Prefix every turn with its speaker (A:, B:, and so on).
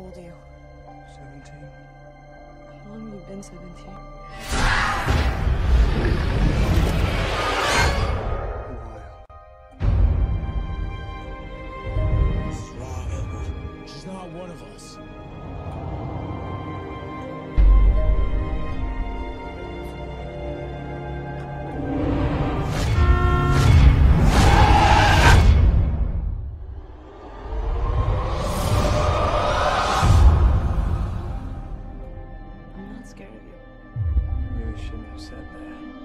A: How old are you?
B: 17.
A: How long have you been 17?
B: A while.
C: What's wrong, Edward? She's not one of us.
A: Not scared of
B: you. Really shouldn't have said that.